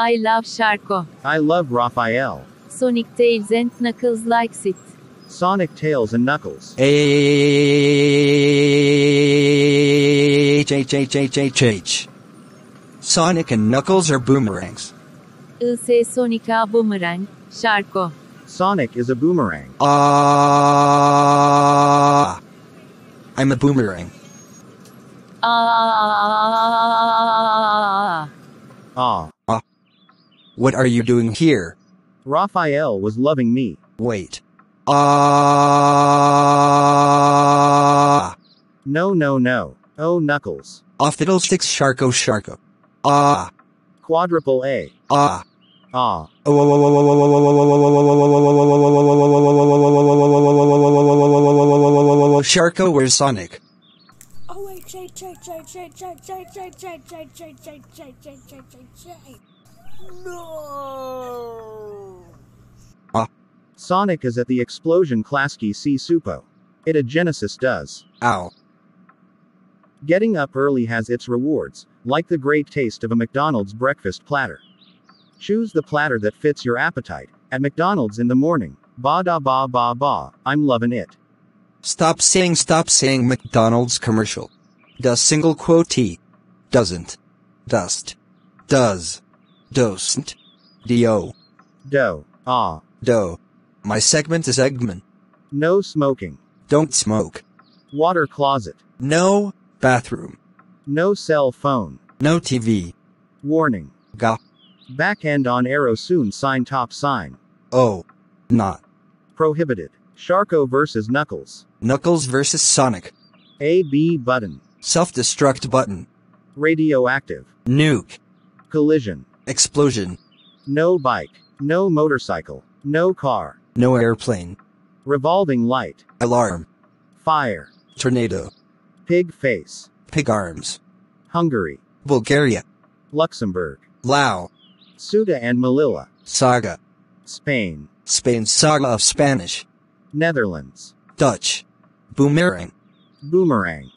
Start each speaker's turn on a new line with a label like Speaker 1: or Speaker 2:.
Speaker 1: I love Sharko.
Speaker 2: I love Raphael.
Speaker 1: Sonic Tails and Knuckles likes it.
Speaker 2: Sonic Tails and Knuckles.
Speaker 3: H H H H H H. Sonic and Knuckles are boomerangs.
Speaker 1: IS Sonica Boomerang. Sharko.
Speaker 2: Sonic is a boomerang.
Speaker 3: Ah. I'm a boomerang.
Speaker 1: Ah.
Speaker 3: What are you doing here?
Speaker 2: Raphael was loving me.
Speaker 3: Wait. Ah.
Speaker 2: No, no, no. Oh, Knuckles.
Speaker 3: A fiddlesticks sharko sharko. Ah.
Speaker 2: Quadruple A.
Speaker 3: Ah.
Speaker 2: Ah.
Speaker 3: Sharko, where's Sonic?
Speaker 4: Oh wait, J J J J J J J J J J J J J J J No. Ah.
Speaker 2: Sonic is at the explosion Klasky C Supo. It a Genesis does.
Speaker 3: Ow.
Speaker 2: Getting up early has its rewards, like the great taste of a McDonald's breakfast platter. Choose the platter that fits your appetite. At McDonald's in the morning. Ba da ba ba ba. I'm loving it.
Speaker 3: Stop saying stop saying McDonald's commercial. Does single quote T. Doesn't. Dust. Does. Doesn't. Do.
Speaker 2: Ah.
Speaker 3: Do. My segment is Eggman.
Speaker 2: No smoking.
Speaker 3: Don't smoke.
Speaker 2: Water closet.
Speaker 3: No bathroom.
Speaker 2: No cell phone.
Speaker 3: No TV.
Speaker 2: Warning.
Speaker 3: Ga.
Speaker 2: Back end on arrow soon sign top sign.
Speaker 3: Oh. Not.
Speaker 2: Prohibited. Sharko versus Knuckles.
Speaker 3: Knuckles versus Sonic.
Speaker 2: A B button.
Speaker 3: Self-destruct button.
Speaker 2: Radioactive.
Speaker 3: Nuke.
Speaker 2: Collision.
Speaker 3: Explosion.
Speaker 2: No bike. No motorcycle. No car.
Speaker 3: No airplane.
Speaker 2: Revolving light.
Speaker 3: Alarm.
Speaker 2: Fire.
Speaker 3: Tornado.
Speaker 2: Pig face.
Speaker 3: Pig arms.
Speaker 2: Hungary.
Speaker 3: Bulgaria.
Speaker 2: Luxembourg.
Speaker 3: Lao.
Speaker 2: Ceuta and Melilla.
Speaker 3: Saga.
Speaker 2: Spain.
Speaker 3: Spain Saga of Spanish.
Speaker 2: Netherlands.
Speaker 3: Dutch. Boomerang.
Speaker 2: Boomerang.